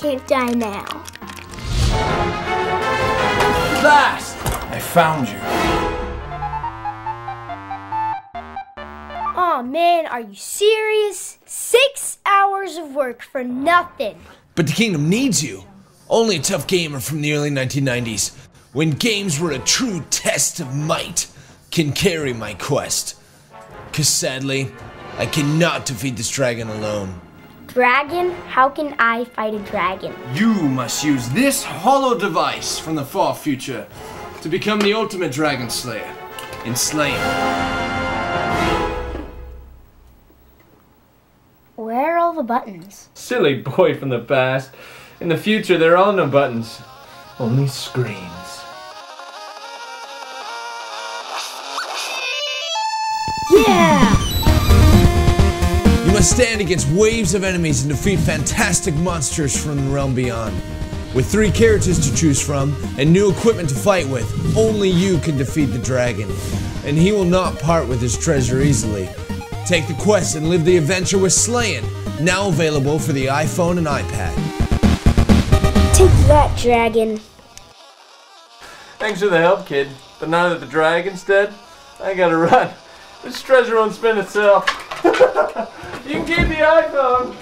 can't die now. Last! I found you. Aw oh, man, are you serious? Six hours of work for nothing. But the kingdom needs you. Only a tough gamer from the early 1990s, when games were a true test of might, can carry my quest. Cause sadly, I cannot defeat this dragon alone. Dragon? How can I fight a dragon? You must use this hollow device from the far future to become the ultimate dragon slayer and slay him. Where are all the buttons? Silly boy from the past. In the future, there are no buttons, only screens. Yeah! You must stand against waves of enemies and defeat fantastic monsters from the realm beyond. With three characters to choose from and new equipment to fight with, only you can defeat the dragon. And he will not part with his treasure easily. Take the quest and live the adventure with Slayin, now available for the iPhone and iPad. Take that, dragon. Thanks for the help, kid. But now that the dragon's dead, I gotta run. This treasure won't spend itself. You can keep the iPhone.